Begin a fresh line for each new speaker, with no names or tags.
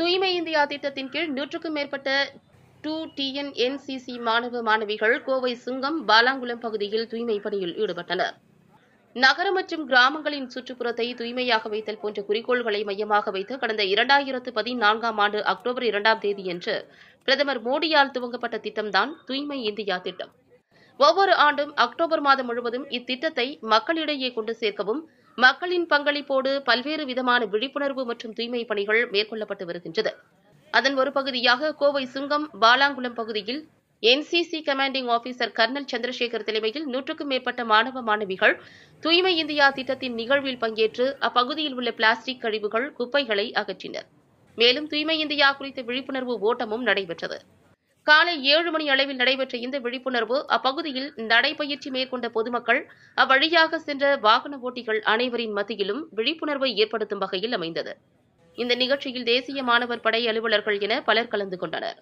தூய்மை இந்தியா திட்டத்தின் கீழ் நூற்றுக்கும் மேற்பட்ட டூ டிஎன்என்சிசி மாணவ மாணவிகள் கோவை சுங்கம் பாலாங்குளம் பகுதியில் தூய்மை பணியில் ஈடுபட்டனர். நகர மற்றும் கிராமங்களின் சுற்றுப்புறத்தை தூய்மையாக வைத்தல் போன்ற குறிக்கோள்களை மையமாக வைத்து கடந்த இரண்டாயிரத்து பதினான்காம் ஆண்டு அக்டோபர் இரண்டாம் தேதியன்று பிரதமர் மோடியால் துவங்கப்பட்ட திட்டம்தான் தூய்மை இந்தியா திட்டம். ஒவ்வொரு ஆண்டும் அக்டோபர் மாதம் முழுவதும் இத்திட்டத்தை மக்களிடையே கொண்டு சேர்க்கவும் மக்களின் பங்களிப்போடு பல்வேறு விதமான விழிப்புணர்வு மற்றும் தூய்மை பணிகள் மேற்கொள்ளப்பட்டு வருகின்றது. அதன் ஒரு பகுதியாக கோவை சுங்கம் பாலாங்குளம் பகுதியில் NCC commanding officer colonel Chandrasekar தலைமையில் நூற்றுக்கும் மேற்பட்ட மாணவ மாணவிகள் தூய்மை இந்தியா திட்டத்தின் நிகழ்வில் பங்கேற்று அப்பகுதியில் உள்ள பிளாஸ்டிக் கழிவுகள் குப்பைகளை அகற்றினர். மேலும் தூய்மை இந்தியா குறித்த விழிப்புணர்வு ஓட்டமும் நடைபெற்றது. காலை ஏழு மணி அளவில் நடைபெற்ற இந்த விழிப்புணர்வு அப்பகுதியில் நடைபயிற்சி மேற்கொண்ட பொதுமக்கள் அவ்வழியாக சென்ற வாகன ஓட்டிகள் அனைவரின் மத்தியிலும் விழிப்புணர்வை ஏற்படுத்தும் வகையில் அமைந்தது. இந்த நிகழ்ச்சியில் தேசிய மாணவர் படை அலுவலர்கள் என பலர் கலந்து கொண்டனர்.